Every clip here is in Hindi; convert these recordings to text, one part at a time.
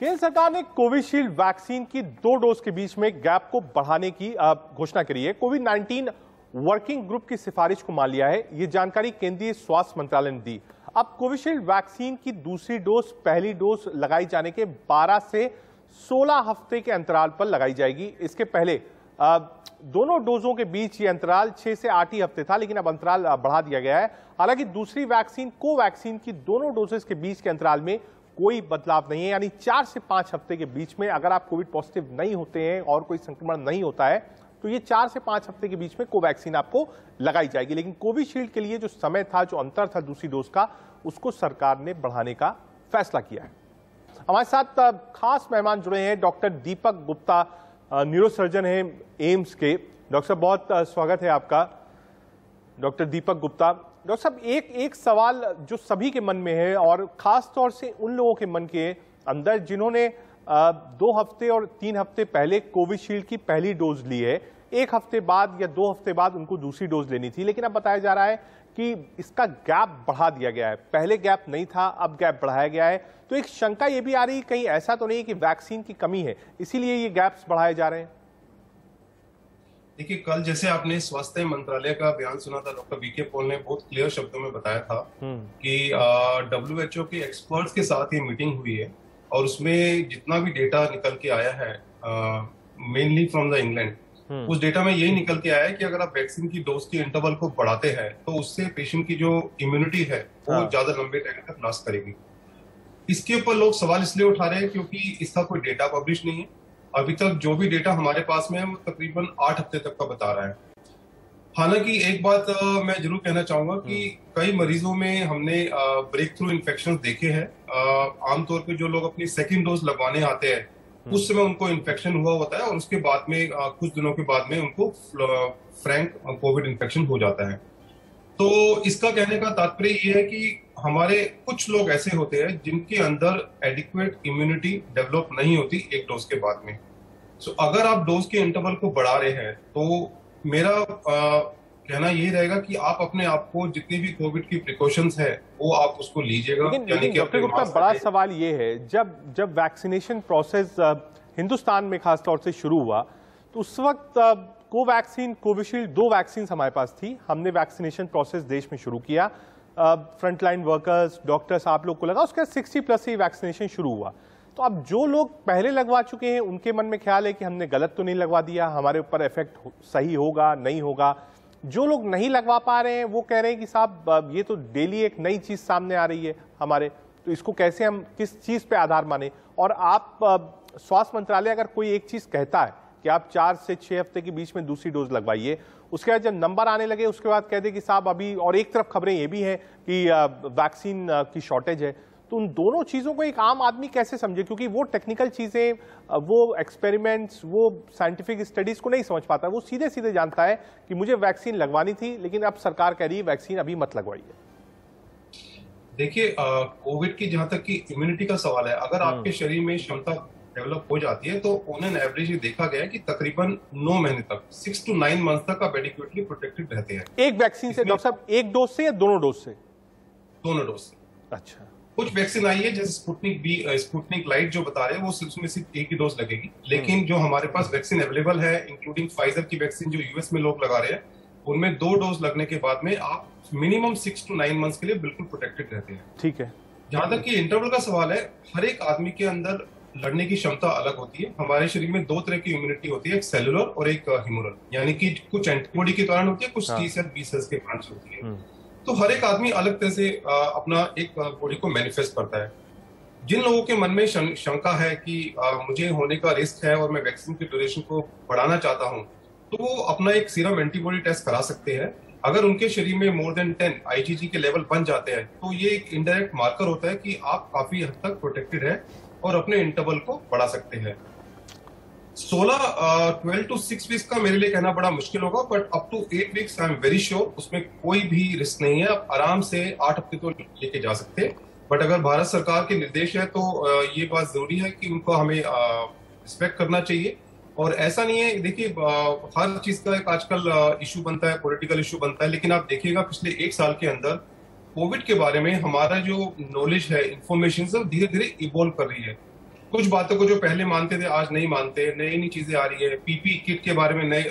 केंद्र सरकार ने कोविशील्ड वैक्सीन की दो डोज के बीच में गैप को बढ़ाने की घोषणा करी है। कोविड 19 वर्किंग ग्रुप की सिफारिश को मान लिया है। ये जानकारी केंद्रीय स्वास्थ्य मंत्रालय ने दी। अब कोविशील्ड वैक्सीन की दूसरी डोज, पहली डोज लगाई जाने के 12 से 16 हफ़्ते के अंतराल पर लगाई जाएगी। इसके पहले दोनों डोजों के बीच ये अंतराल 6 से 8 ही हफ़्ते था, लेकिन अब अंतराल बढ़ा दिया गया है। हालाँकि दूसरी वैक्सीन, कोवैक्सीन की दोनों डोजेस के बीच के अंतराल में कोई बदलाव नहीं है। यानी चार से पाँच हफ़्ते के बीच में अगर आप कोविड पॉजिटिव नहीं होते हैं और कोई संक्रमण नहीं होता है तो ये चार से पाँच हफ़्ते के बीच में कोवैक्सीन आपको लगाई जाएगी। लेकिन कोविशील्ड के लिए जो समय था, जो अंतर था दूसरी डोज का, उसको सरकार ने बढ़ाने का फैसला किया है। हमारे साथ खास मेहमान जुड़े हैं डॉक्टर दीपक गुप्ता न्यूरोसर्जन हैं एम्स के। डॉक्टर साहब, बहुत स्वागत है आपका। डॉक्टर दीपक गुप्ता डॉक्टर साहब, एक एक सवाल जो सभी के मन में है और खास तौर से उन लोगों के मन के अंदर जिन्होंने दो हफ़्ते और तीन हफ़्ते पहले कोविशील्ड की पहली डोज ली है। एक हफ़्ते बाद या दो हफ़्ते बाद उनको दूसरी डोज लेनी थी, लेकिन अब बताया जा रहा है कि इसका गैप बढ़ा दिया गया है। पहले गैप नहीं था, अब गैप बढ़ाया गया है। तो एक शंका ये भी आ रही, कहीं ऐसा तो नहीं कि वैक्सीन की कमी है, इसीलिए ये गैप्स बढ़ाए जा रहे हैं। देखिए कल जैसे आपने स्वास्थ्य मंत्रालय का बयान सुना था डॉक्टर वीके पॉल ने बहुत क्लियर शब्दों में बताया था कि डब्ल्यू एच ओ के एक्सपर्ट्स के साथ ये मीटिंग हुई है और उसमें जितना भी डेटा निकल के आया है मेनली फ्रॉम द इंग्लैंड उस डेटा में यही निकल के आया है कि अगर आप वैक्सीन की डोज के इंटरवल को बढ़ाते हैं तो उससे पेशेंट की जो इम्यूनिटी है वो हाँ। ज़्यादा लंबे टाइम तक लास्ट करेगी। इसके ऊपर लोग सवाल इसलिए उठा रहे हैं क्योंकि इसका कोई डेटा पब्लिश नहीं है। अभी तक जो भी डेटा हमारे पास में है वो तकरीबन आठ हफ़्ते तक का बता रहा है। हालाँकि एक बात मैं ज़रूर कहना चाहूँगा कि कई मरीजों में हमने ब्रेक थ्रू इन्फेक्शन देखे हैं। आमतौर पे जो लोग अपनी सेकेंड डोज लगवाने आते हैं उस समय उनको इन्फेक्शन हुआ होता है और उसके बाद में कुछ दिनों के बाद में उनको फ्रैंक कोविड इन्फेक्शन हो जाता है। तो इसका कहने का तात्पर्य ये है कि हमारे कुछ लोग ऐसे होते हैं जिनके अंदर एडिक्वेट इम्यूनिटी डेवलप नहीं होती एक डोज के बाद में। सो अगर आप डोज के इंटरवल को बढ़ा रहे हैं तो मेरा अ, कहना ये रहेगा कि आप अपने आप को जितनी भी कोविड की प्रिकॉशंस है वो आप उसको लीजिएगा। यानी कि डॉक्टर गुप्ता बड़ा सवाल ये है जब जब वैक्सीनेशन प्रोसेस हिंदुस्तान में खासतौर से शुरू हुआ तो उस वक्त कोवैक्सीन कोविशील्ड दो वैक्सीन हमारे पास थी। हमने वैक्सीनेशन प्रोसेस देश में शुरू किया। फ्रंटलाइन वर्कर्स डॉक्टर्स आप लोग को लगा उसके बाद सिक्सटी प्लस ही वैक्सीनेशन शुरू हुआ। तो अब जो लोग पहले लगवा चुके हैं, उनके मन में ख्याल है कि हमने गलत तो नहीं लगवा दिया, हमारे ऊपर इफ़ेक्ट सही होगा, नहीं होगा। जो लोग नहीं लगवा पा रहे हैं, वो कह रहे हैं कि साहब ये तो डेली एक नई चीज़ सामने आ रही है हमारे तो इसको कैसे हम किस चीज़ पे आधार माने? और आप स्वास्थ्य मंत्रालय अगर कोई एक चीज़ कहता है कि आप चार से छह हफ़्ते के बीच में दूसरी डोज लगवाइए उसके बाद जब नंबर आने लगे उसके बाद कह दे कि साहब अभी और एक तरफ़ खबरें ये भी हैं कि वैक्सीन की शॉर्टेज है। तो उन दोनों चीज़ों को एक आम आदमी कैसे समझे? क्योंकि वो टेक्निकल चीज़ें वो एक्सपेरिमेंट्स वो साइंटिफिक स्टडीज़ को नहीं समझ पाता। वो सीधे सीधे जानता है कि मुझे वैक्सीन लगवानी थी लेकिन अब सरकार कह रही है वैक्सीन अभी मत लगवाइए। देखिए कोविड की जहाँ तक की इम्यूनिटी का सवाल है अगर आपके शरीर में क्षमता डेवलप हो जाती है तो ऑन एन एवरेज ये देखा गया है कि तकरीबन नौ महीने तक सिक्स टू नाइन मंथ तक आप एडिक्वेटली प्रोटेक्टेड रहते हैं। एक वैक्सीन से डॉक्टर साहब एक डोज से या दोनों डोज से? दोनों डोज से। अच्छा। कुछ वैक्सीन आई है जैसे स्पुटनिक बी स्पुटनिक लाइट जो बता रहे हैं वो सिर्फ़ उसमें सिर्फ़ एक ही डोज लगेगी। लेकिन जो हमारे पास वैक्सीन अवेलेबल है इंक्लूडिंग फाइजर की वैक्सीन जो यूएस में लोग लगा रहे हैं उनमें दो डोज लगने के बाद में आप minimum six to nine months के लिए बिल्कुल प्रोटेक्टेड रहते हैं। ठीक है। जहाँ तक कि इंटरवल का सवाल है हर एक आदमी के अंदर लड़ने की क्षमता अलग होती है। हमारे शरीर में दो तरह की इम्यूनिटी होती है एक सेलुलर और एक ह्यूमरल यानी कि कुछ एंटीबॉडी के दौरान होती है कुछ। टी सेल बी सेल्स के ब्रांच होती है। हम्म। तो हर एक आदमी अलग तरह से अपना एक बॉडी को मैनिफेस्ट करता है। जिन लोगों के मन में शंका है कि मुझे होने का रिस्क है और मैं वैक्सीन की ड्यूरेशन को बढ़ाना चाहता हूँ तो वो अपना एक सीरम एंटीबॉडी टेस्ट करा सकते हैं। अगर उनके शरीर में मोर देन टेन आईजीजी के लेवल बन जाते हैं तो ये एक इनडायरेक्ट मार्कर होता है कि आप काफ़ी हद तक प्रोटेक्टेड है। और अपने इंटरवल को बढ़ा सकते हैं। सोलह ट्वेल्व टू सिक्स वीक्स का मेरे लिए कहना बड़ा मुश्किल होगा but up to eight weeks I am very sure उसमें कोई भी रिस्क नहीं है। आप आराम से आठ हफ़्ते तो लेके जा सकते हैं। बट अगर भारत सरकार के निर्देश है तो ये बात ज़रूरी है कि उनको हमें रिस्पेक्ट करना चाहिए। और ऐसा नहीं है, देखिए हर चीज़ का एक आजकल इशू बनता है पॉलिटिकल इशू बनता है, लेकिन आप देखिएगा, पिछले एक साल के अंदर कोविड के बारे में हमारा जो नॉलेज है इंफॉर्मेशन सब धीरे धीरे इवॉल्व कर रही है। कुछ बातों को जो पहले मानते थे, आज नहीं मानते नई नई चीज़ें आ रही है। पीपी किट के बारे में नई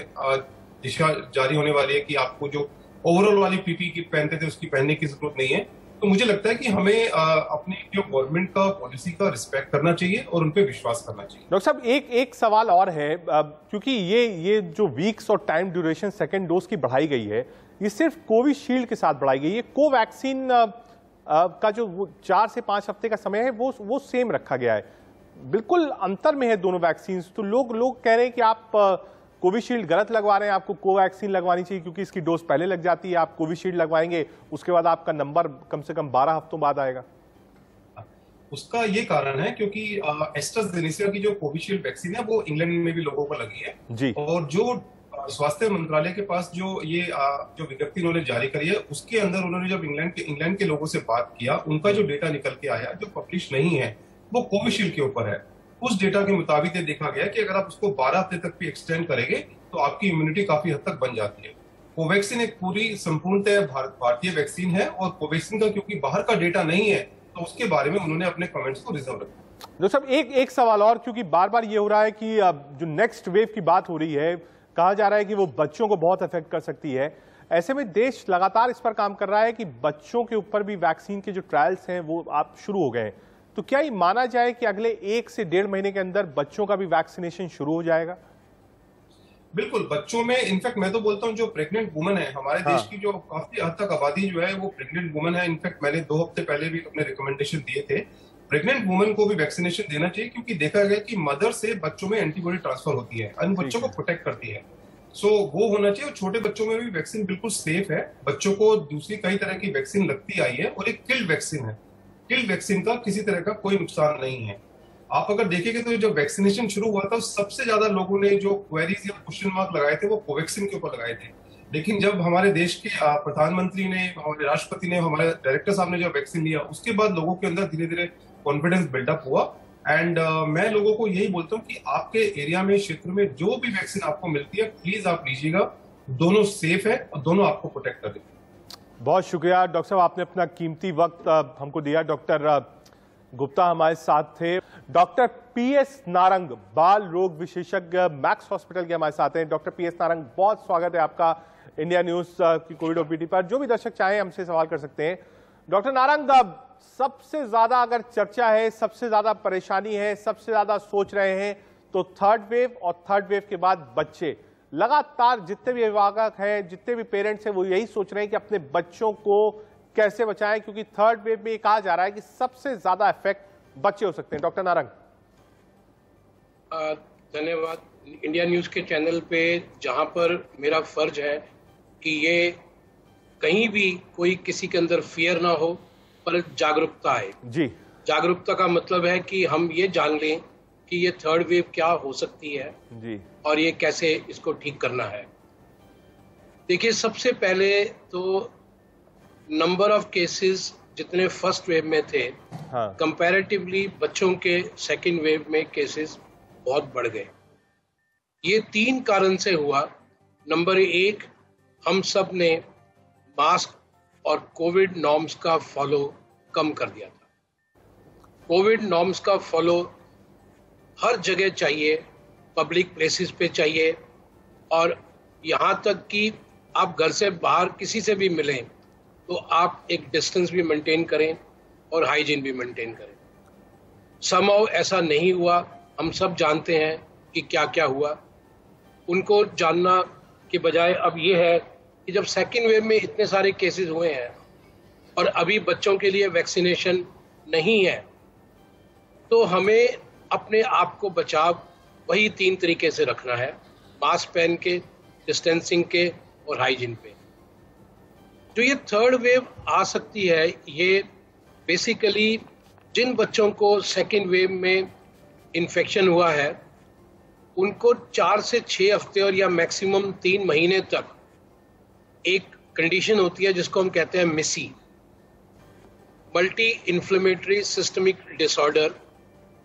दिशा जारी होने वाली है कि आपको जो ओवरऑल वाली पीपी किट पहनते थे, उसकी पहनने की ज़रूरत नहीं है। तो मुझे लगता है कि हमें अपनी जो गवर्नमेंट का पॉलिसी का रिस्पेक्ट करना चाहिए और उन पर विश्वास करना चाहिए। डॉक्टर साहब, एक एक सवाल और है। क्योंकि ये ये जो वीक्स और टाइम ड्यूरेशन सेकेंड डोज की बढ़ाई गई है ये सिर्फ़ कोविशील्ड के साथ बढ़ाई गई है। कोवैक्सीन का जो चार से पाँच हफ़्ते का समय है वो वो सेम रखा गया है। बिल्कुल अंतर में है दोनों वैक्सीन तो लोग लोग कह रहे हैं कि आप कोविशील्ड गलत लगवा रहे हैं आपको कोवैक्सीन लगवानी चाहिए क्योंकि इसकी डोज पहले लग जाती है आप कोविशील्ड लगवाएँगे उसके बाद आपका नंबर कम से कम बारह हफ्तों बाद आएगा। उसका ये कारण है क्योंकि एस्ट्राजेनेसिका की जो कोविशील्ड वैक्सीन है वो इंग्लैंड में भी लोगों को लगी है। जी। और जो स्वास्थ्य मंत्रालय के पास जो ये जो विज्ञप्ति उन्होंने जारी करी है, उसके अंदर उन्होंने जब इंग्लैंड के इंग्लैंड के लोगों से बात किया, उनका जो डेटा निकल के आया, जो पब्लिश नहीं है, वो कोविशील्ड के ऊपर है। उस डेटा के मुताबिक ये देखा गया कि अगर आप उसको 12 हफ़्ते तक भी एक्सटेंड करेंगे तो आपकी इम्यूनिटी काफ़ी हद तक बन जाती है। कोवैक्सीन एक पूरी संपूर्णतः भारत, भारतीय वैक्सीन है और कोवैक्सीन का क्योंकि बाहर का डेटा नहीं है तो उसके बारे में उन्होंने अपने कमेंट्स को रिज़र्व रखा। डॉक्टर साहब, एक एक सवाल और, क्योंकि बार बार ये हो रहा है कि जो नेक्स्ट वेव की बात हो रही है कहा जा रहा है कि वो बच्चों को बहुत अफेक्ट कर सकती है। ऐसे में देश लगातार इस पर काम कर रहा है कि बच्चों के ऊपर भी वैक्सीन के जो ट्रायल्स हैं वो आप शुरू हो गए तो क्या ये माना जाए कि अगले एक से डेढ़ महीने के अंदर बच्चों का भी वैक्सीनेशन शुरू हो जाएगा? बिल्कुल बच्चों में इनफैक्ट मैं तो बोलता हूँ जो प्रेग्नेंट वुमन है हमारे हाँ। देश की जो काफ़ी हद तक आबादी जो है वो प्रेग्नेंट वुमन है। इनफैक्ट मैंने दो हफ़्ते पहले भी अपने रिकमेंडेशन दिए थे। प्रेग्नेंट वुमन को भी वैक्सीनेशन देना चाहिए क्योंकि देखा गया कि मदर से बच्चों में एंटीबॉडी ट्रांसफ़र होती है। और बच्चों को प्रोटेक्ट करती है। सो so, वो होना चाहिए और छोटे बच्चों में भी वैक्सीन बिल्कुल सेफ़ है। बच्चों को दूसरी कई तरह की वैक्सीन लगती आई है और एक किल्ड वैक्सीन है। किल्ड वैक्सीन का किसी तरह का कोई नुकसान नहीं है। आप अगर देखेंगे तो जब वैक्सीनेशन शुरू हुआ था सबसे ज़्यादा लोगों ने जो क्वेरीज या क्वेश्चन मार्क लगाए थे वो कोवैक्सीन के ऊपर लगाए थे। लेकिन जब हमारे देश के प्रधानमंत्री ने हमारे राष्ट्रपति ने हमारे डायरेक्टर साहब ने जब वैक्सीन लिया उसके बाद लोगों के अंदर धीरे धीरे कॉन्फिडेंस बिल्डअप हुआ। एंड uh, मैं लोगों को यही बोलता हूँ कि आपके एरिया में क्षेत्र में जो भी वैक्सीन आपको मिलती है प्लीज़ आप लीजिएगा। दोनों सेफ़ है और दोनों आपको प्रोटेक्ट कर बहुत शुक्रिया। डॉक्टर साहब आपने अपना कीमती वक्त हमको दिया। डॉक्टर गुप्ता हमारे साथ थे। डॉक्टर पी एस नारंग बाल रोग विशेषज्ञ मैक्स हॉस्पिटल के हमारे साथ हैं। डॉक्टर पी एस नारंग बहुत स्वागत है आपका इंडिया न्यूज़ की कोविड ओपीडी पर। जो भी दर्शक चाहे हमसे सवाल कर सकते हैं। डॉक्टर नारंग सबसे ज़्यादा अगर चर्चा है, सबसे ज़्यादा परेशानी है, सबसे ज़्यादा सोच रहे हैं तो थर्ड वेव और थर्ड वेव के बाद बच्चे। लगातार जितने भी अभिभावक हैं, जितने भी पेरेंट्स हैं, वो यही सोच रहे हैं कि अपने बच्चों को कैसे बचाएँ, क्योंकि थर्ड वेव में कहा जा रहा है कि सबसे ज़्यादा इफ़ेक्ट बच्चे हो सकते हैं। डॉक्टर नारंग। धन्यवाद। इंडिया न्यूज़ के चैनल पे जहाँ पर मेरा फ़र्ज़ है कि ये कहीं भी कोई किसी के अंदर फियर ना हो पर जागरूकता है जी। जागरूकता का मतलब है कि हम ये जान लें कि ये थर्ड वेव क्या हो सकती है जी। और ये कैसे इसको ठीक करना है। देखिए सबसे पहले तो नंबर ऑफ़ केसेस जितने फ़र्स्ट वेव में थे कंपैरेटिवली हाँ। बच्चों के सेकेंड वेव में केसेस बहुत बढ़ गए। ये तीन कारण से हुआ। नंबर एक हम सबने मास्क और कोविड नॉर्म्स का फॉलो कम कर दिया था। कोविड नॉर्म्स का फॉलो हर जगह चाहिए, पब्लिक प्लेसेस पे चाहिए, और यहाँ तक कि आप घर से बाहर किसी से भी मिलें तो आप एक डिस्टेंस भी मेंटेन करें और हाइजीन भी मेंटेन करें। समाव ऐसा नहीं हुआ। हम सब जानते हैं कि क्या क्या हुआ। उनको जानना के बजाय अब ये है कि जब सेकेंड वेव में इतने सारे केसेस हुए हैं और अभी बच्चों के लिए वैक्सीनेशन नहीं है तो हमें अपने आप को बचाव वही तीन तरीके से रखना है, मास्क पहन के डिस्टेंसिंग के और हाइजीन पे। जो ये थर्ड वेव आ सकती है, ये बेसिकली जिन बच्चों को सेकेंड वेव में इन्फेक्शन हुआ है, उनको चार से छः हफ़्ते और या मैक्सिमम तीन महीने तक एक कंडीशन होती है जिसको हम कहते हैं मिसी मल्टी इन्फ्लेमेटरी सिस्टमिक डिसऑर्डर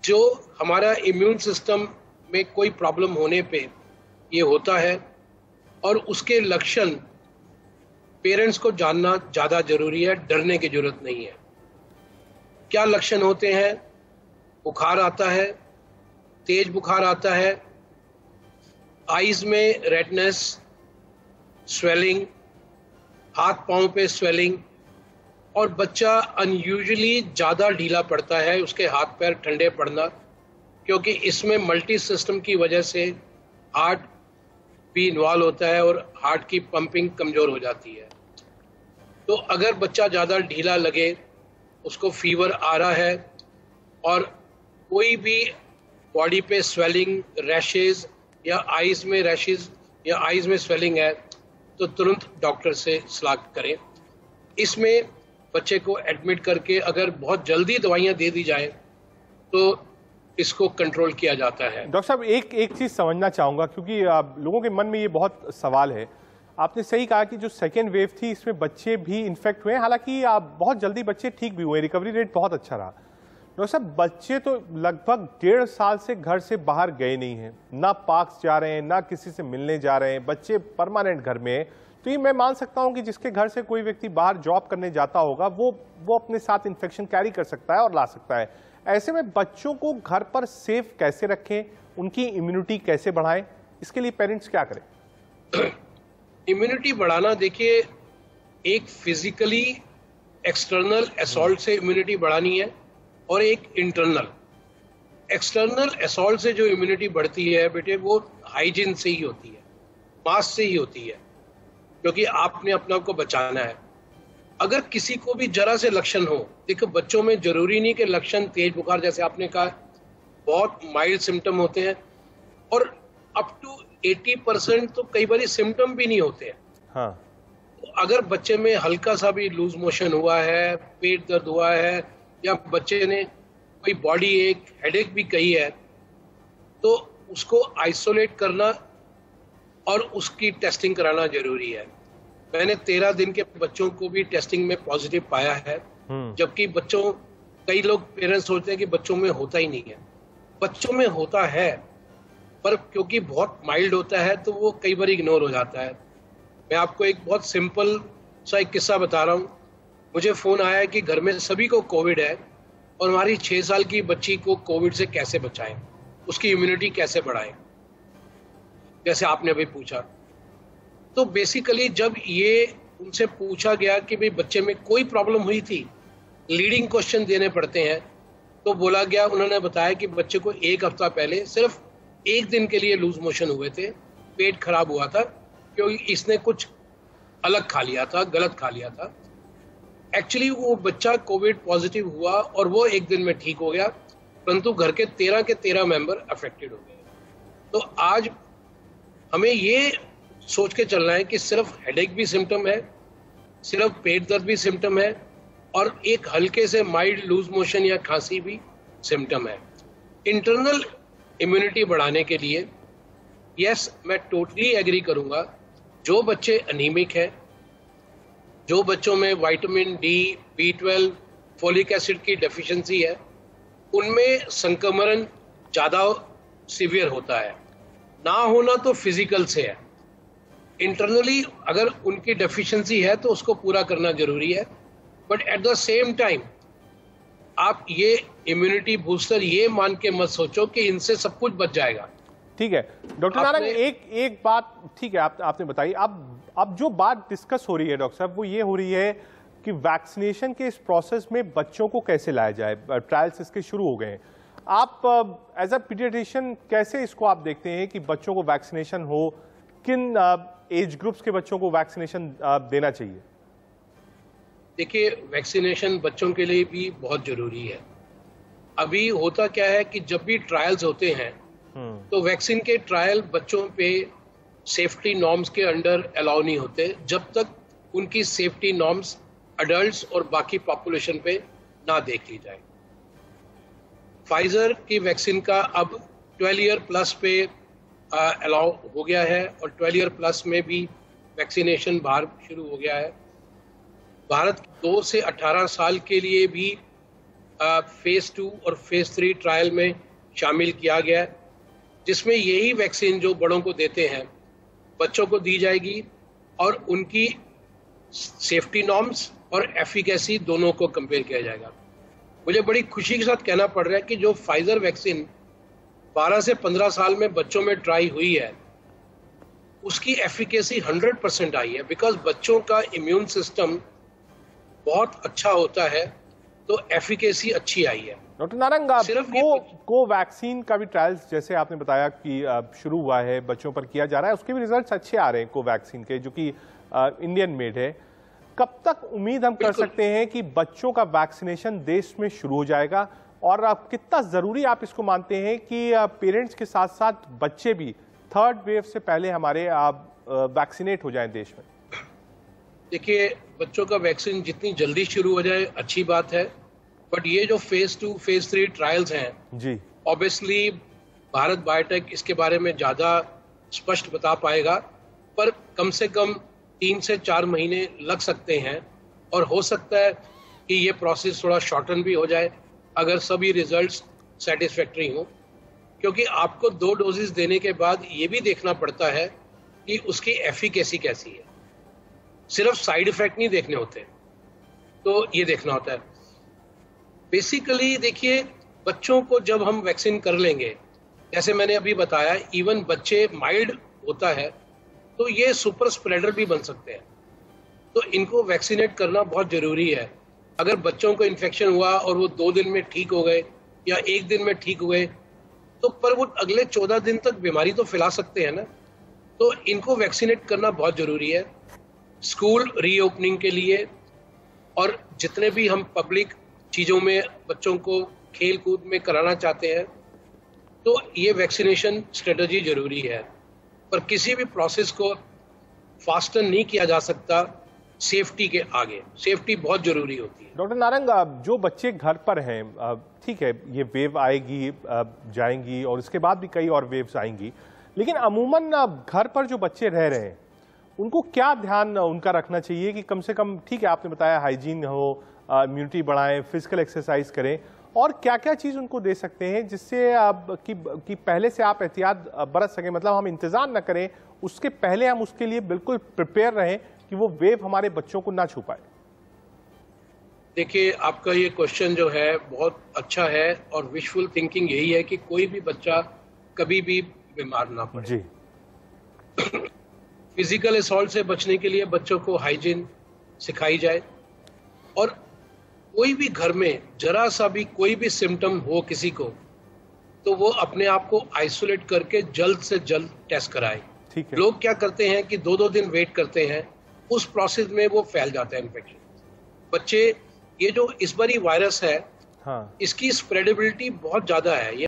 जो हमारा इम्यून सिस्टम में कोई प्रॉब्लम होने पे ये होता है, और उसके लक्षण पेरेंट्स को जानना ज़्यादा ज़रूरी है, डरने की ज़रूरत नहीं है। क्या लक्षण होते हैं? बुखार आता है, तेज बुखार आता है आईज में रेडनेस स्वेलिंग हाथ पाँव पे स्वेलिंग और बच्चा अनयूजली ज़्यादा ढीला पड़ता है, उसके हाथ पैर ठंडे पड़ना, क्योंकि इसमें मल्टी सिस्टम की वजह से हार्ट भी इन्वॉल्व होता है और हार्ट की पंपिंग कमज़ोर हो जाती है। तो अगर बच्चा ज़्यादा ढीला लगे, उसको फीवर आ रहा है और कोई भी बॉडी पे स्वेलिंग रैशेज या आइज़ में रैशेज या आइज़ में स्वेलिंग है तो तुरंत डॉक्टर से सलाह करें। इसमें बच्चे को एडमिट करके अगर बहुत जल्दी दवाइयाँ दे दी जाए तो इसको कंट्रोल किया जाता है। डॉक्टर साहब, एक एक चीज़ समझना चाहूँगा, क्योंकि आप लोगों के मन में ये बहुत सवाल है। आपने सही कहा कि जो सेकेंड वेव थी, इसमें बच्चे भी इन्फेक्ट हुए हालाँकि बहुत जल्दी बच्चे ठीक भी हुए रिकवरी रेट बहुत अच्छा रहा। डॉक्टर साहब, बच्चे तो लगभग डेढ़ साल से घर से बाहर गए नहीं हैं। ना पार्क जा रहे हैं, ना किसी से मिलने जा रहे हैं। बच्चे परमानेंट घर में तो ये मैं मान सकता हूँ कि जिसके घर से कोई व्यक्ति बाहर जॉब करने जाता होगा, वो वो अपने साथ इन्फेक्शन कैरी कर सकता है और ला सकता है। ऐसे में बच्चों को घर पर सेफ़ कैसे रखें, उनकी इम्यूनिटी कैसे बढ़ाएँ, इसके लिए पेरेंट्स क्या करें? इम्यूनिटी बढ़ाना देखिए, एक फिजिकली एक्सटर्नल असॉल्ट से इम्यूनिटी बढ़ानी है और एक इंटरनल एक्सटर्नल असॉल्ट से जो इम्यूनिटी बढ़ती है, बेटे, वो हाइजीन से ही होती है मास्क से ही होती है। क्योंकि आपने अपना को बचाना है अगर किसी को भी जरा से लक्षण हो देखो बच्चों में ज़रूरी नहीं कि लक्षण तेज बुखार जैसे आपने कहा बहुत माइल्ड सिम्टम होते हैं और अप टू 80 परसेंट तो कई बार सिम्टम भी नहीं होते हैं हाँ। तो अगर बच्चे में हल्का सा भी लूज मोशन हुआ है पेट दर्द हुआ है या बच्चे ने कोई बॉडी एक हेडेक भी कही है तो उसको आइसोलेट करना और उसकी टेस्टिंग कराना ज़रूरी है। मैंने तेरह दिन के बच्चों को भी टेस्टिंग में पॉजिटिव पाया है। हम्म। जबकि बच्चों कई लोग पेरेंट्स सोचते हैं कि बच्चों में होता ही नहीं है। बच्चों में होता है पर क्योंकि बहुत माइल्ड होता है तो वो कई बार इग्नोर हो जाता है। मैं आपको एक बहुत सिंपल सा एक किस्सा बता रहा हूँ। मुझे फ़ोन आया कि घर में सभी को कोविड है और हमारी छः साल की बच्ची को कोविड से कैसे बचाएँ? उसकी इम्यूनिटी कैसे बढ़ाएँ? जैसे आपने अभी पूछा। तो बेसिकली जब ये उनसे पूछा गया कि भाई बच्चे में कोई प्रॉब्लम हुई थी लीडिंग क्वेश्चन देने पड़ते हैं तो बोला गया, उन्होंने बताया कि बच्चे को एक हफ़्ता पहले सिर्फ़ एक दिन के लिए लूज मोशन हुए थे, पेट खराब हुआ था, क्योंकि इसने कुछ अलग खा लिया था, गलत खा लिया था। एक्चुअली वो बच्चा कोविड पॉजिटिव हुआ और वो एक दिन में ठीक हो गया, परंतु घर के तेरह के तेरह मेंबर अफेक्टेड हो गए। तो आज हमें ये सोच के चलना है कि सिर्फ़ हेडेक भी सिम्टम है, सिर्फ़ पेट दर्द भी सिम्टम है, और एक हल्के से माइल्ड लूज मोशन या खांसी भी सिम्टम है। इंटरनल इम्यूनिटी बढ़ाने के लिए यस मैं टोटली एग्री करूँगा, जो बच्चे अनिमिक हैं, जो बच्चों में vitamin D B twelve folic acid की डेफिशिएंसी है, उनमें संक्रमण ज़्यादा सीवियर होता है। ना होना तो फ़िज़िकल से है। इंटरनली अगर उनकी डेफिशिएंसी है तो उसको पूरा करना ज़रूरी है। But at the same time आप ये इम्यूनिटी बूस्टर ये मान के मत सोचो कि इनसे सब कुछ बच जाएगा। ठीक है। डॉक्टर नारायण एक एक बात ठीक है आप, आपने बताई। अब अब जो बात डिस्कस हो रही है डॉक्टर साहब वो ये हो रही है कि वैक्सीनेशन के इस प्रोसेस में बच्चों को कैसे लाया जाए? ट्रायल्स इसके शुरू हो गए आप एज अ पीडियाट्रिशियन कैसे इसको आप देखते हैं कि बच्चों को वैक्सीनेशन हो? किन एज ग्रुप्स के बच्चों को वैक्सीनेशन देना चाहिए? देखिए वैक्सीनेशन बच्चों के लिए भी बहुत ज़रूरी है। अभी होता क्या है कि जब भी ट्रायल्स होते हैं हम्म। तो वैक्सीन के ट्रायल बच्चों पे सेफ्टी नॉर्म्स के अंडर अलाउ नहीं होते। जब तक उनकी सेफ्टी नॉर्म्स अडल्ट और बाकी पॉपुलेशन पे ना देख ली जाए। फाइजर की वैक्सीन का अब 12 ईयर प्लस पे अलाउ हो गया है और 12 ईयर प्लस में भी वैक्सीनेशन बाहर शुरू हो गया है। भारत दो से 18 साल के लिए भी फ़ेज़ टू और फ़ेज़ थ्री ट्रायल में शामिल किया गया है, जिसमें यही वैक्सीन जो बड़ों को देते हैं, बच्चों को दी जाएगी और उनकी सेफ्टी नॉर्म्स और एफिकेसी दोनों को कंपेयर किया जाएगा। मुझे बड़ी खुशी के साथ कहना पड़ रहा है कि जो फाइजर वैक्सीन 12 से 15 साल में बच्चों में ट्राई हुई है उसकी एफिकेसी 100 परसेंट आई है बिकॉज़ बच्चों का इम्यून सिस्टम बहुत अच्छा होता है तो एफिकेसी अच्छी आई है। डॉक्टर नारंग सिर्फ़ को को वैक्सीन का भी ट्रायल्स जैसे आपने बताया कि शुरू हुआ है बच्चों पर किया जा रहा है उसके भी रिजल्ट्स अच्छे आ रहे हैं को वैक्सीन के जो कि इंडियन मेड है। कब तक उम्मीद हम कर सकते हैं कि बच्चों का वैक्सीनेशन देश में शुरू हो जाएगा? और आप कितना ज़रूरी आप इसको मानते हैं कि पेरेंट्स के साथ साथ बच्चे भी थर्ड वेव से पहले हमारे आप वैक्सीनेट हो जाएँ देश में? देखिए बच्चों का वैक्सीन जितनी जल्दी शुरू हो जाए अच्छी बात है। बट ये जो phase two phase three trials हैं जी। ऑब्वियसली भारत बायोटेक इसके बारे में ज़्यादा स्पष्ट बता पाएगा। पर कम से कम तीन से चार महीने लग सकते हैं और हो सकता है कि ये प्रोसेस थोड़ा शॉर्टन भी हो जाए। अगर सभी रिजल्ट्स सेटिस्फैक्ट्री हों, क्योंकि आपको दो डोजेस देने के बाद ये भी देखना पड़ता है कि उसकी एफिकेसी कैसी है। सिर्फ़ साइड इफ़ेक्ट नहीं देखने होते। तो ये देखना होता है। बेसिकली देखिए, बच्चों को जब हम वैक्सीन कर लेंगे, जैसे मैंने अभी बताया इवन बच्चे माइल्ड होता है तो ये सुपर स्प्रेडर भी बन सकते हैं। तो इनको वैक्सीनेट करना बहुत ज़रूरी है। अगर बच्चों को इन्फेक्शन हुआ और वो दो दिन में ठीक हो गए या एक दिन में ठीक हुए तो पर वो अगले चौदह दिन तक बीमारी तो फैला सकते हैं ना। तो इनको वैक्सीनेट करना बहुत ज़रूरी है। स्कूल रीओपनिंग के लिए और जितने भी हम पब्लिक चीज़ों में बच्चों को खेल कूद में कराना चाहते हैं तो ये वैक्सीनेशन स्ट्रेटजी ज़रूरी है। पर किसी भी प्रोसेस को फास्टर नहीं किया जा सकता सेफ्टी के आगे। सेफ्टी बहुत ज़रूरी होती है। डॉक्टर नारंग जो बच्चे घर पर हैं ठीक है, ये वेव आएगी जाएँगी और इसके बाद भी कई और वेव्स आएँगी, लेकिन अमूमन घर पर जो बच्चे रह रहे हैं, उनको क्या ध्यान उनका रखना चाहिए कि कम से कम, ठीक है, आपने बताया हाइजीन हो इम्यूनिटी बढ़ाएँ फ़िज़िकल एक्सरसाइज करें और क्या क्या चीज़ उनको दे सकते हैं जिससे आप कि, कि पहले से आप एहतियात बरत सकें। मतलब हम इंतज़ार ना करें उसके पहले हम उसके लिए बिल्कुल प्रिपेयर रहें कि वो वेव हमारे बच्चों को ना छू पाए। देखिए आपका ये क्वेश्चन जो है बहुत अच्छा है और विशफुल थिंकिंग यही है कि कोई भी बच्चा कभी भी बीमार ना पड़े। जी। फ़िज़िकल असॉल्ट से बचने के लिए बच्चों को हाइजीन सिखाई जाए और कोई भी घर में जरा सा भी कोई भी सिम्टम हो किसी को तो वो अपने आप को आइसोलेट करके जल्द से जल्द टेस्ट कराए। ठीक है। लोग क्या करते हैं कि दो दो दिन वेट करते हैं उस प्रोसेस में वो फैल जाता है इन्फेक्शन बच्चे ये जो इस बारी वायरस है हाँ। इसकी स्प्रेडेबिलिटी बहुत ज़्यादा है। ये